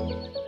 Música